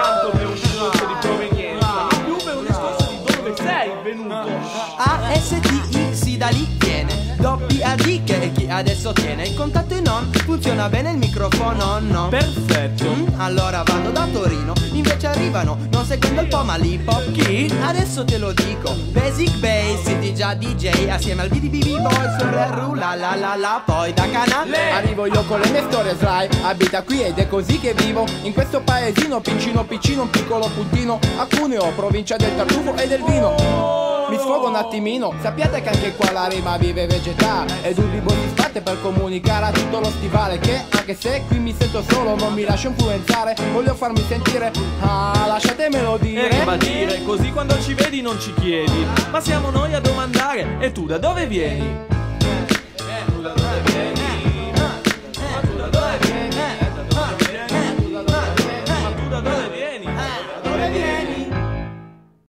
Tanto per un discorso di provenienza, ma più per un discorso di dove sei venuto. ASTX da lì viene Doppi AD che chi adesso tiene il contatto in on Funziona bene il microfono no Perfetto. Mm, Allora vanno da Torino Invece arrivano non seguendo il po' ma l'hip hop Chi? Adesso te lo dico Basic Bass, DJ Assieme al BDBB Boys Ru la la la la Poi da Cana. Arrivo io con le mie storie Sly Abita qui ed è così che vivo. In questo paesino piccino piccino Un piccolo puntino A Cuneo, provincia del tartufo e del vino mi sfogo un attimino. Sappiate che anche qua la rima vive vegetale Ed un ribo di spatte per comunicare a tutto lo stivale. Che anche se qui mi sento solo Non mi lascio influenzare. Voglio farmi sentire. Ah, lasciatemelo E dire ribadire, così quando ci vedi non ci chiedi. Ma siamo noi a domandare, e tu da dove vieni?